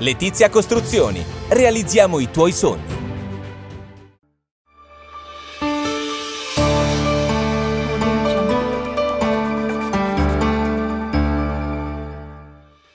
Letizia Costruzioni. Realizziamo i tuoi sogni.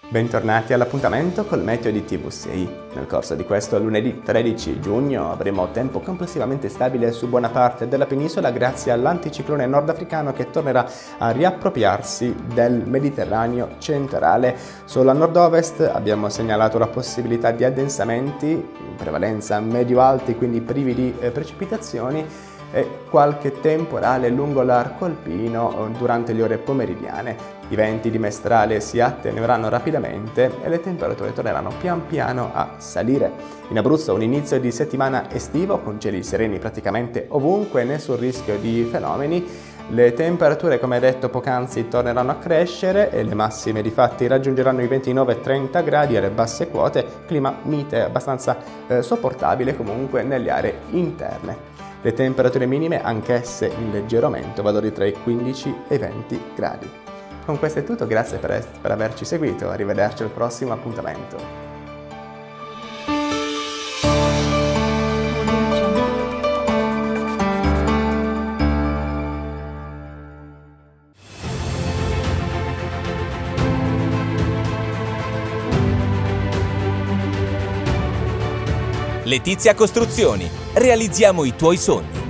Bentornati all'appuntamento col meteo di TV6. Nel corso di questo lunedì 13 giugno avremo tempo complessivamente stabile su buona parte della penisola grazie all'anticiclone nordafricano che tornerà a riappropriarsi del Mediterraneo centrale. Solo a nord-ovest abbiamo segnalato la possibilità di addensamenti, in prevalenza medio-alti, quindi privi di eh, precipitazioni e qualche temporale lungo l'arco alpino eh, durante le ore pomeridiane. I venti di mestrale si attenueranno rapidamente e le temperature torneranno pian piano a salire. In Abruzzo un inizio di settimana estivo con cieli sereni praticamente ovunque, nessun rischio di fenomeni. Le temperature, come detto poc'anzi, torneranno a crescere e le massime di fatti raggiungeranno i 29-30 gradi alle basse quote, clima mite abbastanza eh, sopportabile comunque nelle aree interne. Le temperature minime anch'esse in leggero aumento, valori tra i 15 e i 20 gradi. Con questo è tutto, grazie per, per averci seguito, arrivederci al prossimo appuntamento. Letizia Costruzioni. Realizziamo i tuoi sogni.